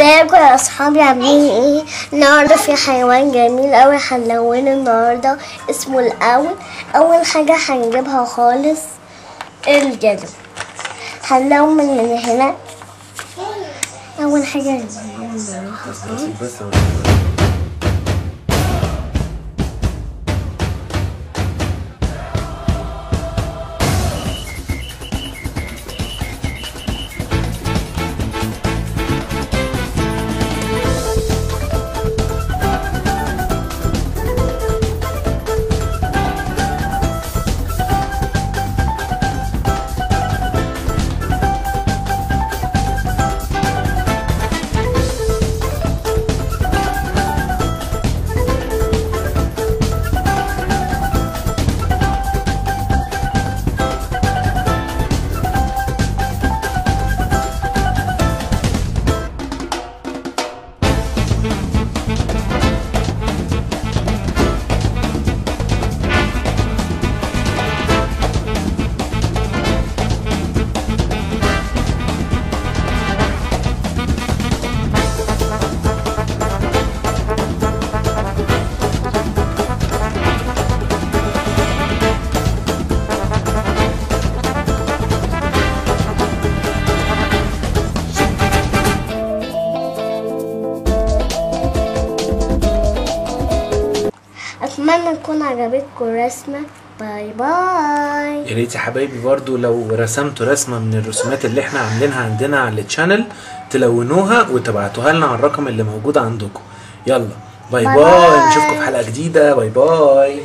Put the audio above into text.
ازيكم يا اصحابي؟ عاملين إيه؟ النهارده في حيوان جميل قوي هنلونه النهارده اسمه الأول. أول حاجة هنجيبها خالص الجدم هنلون من هنا. أول حاجة أتمنى تكون عجبتكم الرسمه باي باي. يا ريت يا حبايبي برضو لو رسمتوا رسمة من الرسومات اللي إحنا عاملينها عندنا على ال channel تلونوها وتبعتوها لنا على الرقم اللي موجود عندكم. يلا bye bye bye. bye. نشوفكم في حلقة جديدة. bye bye.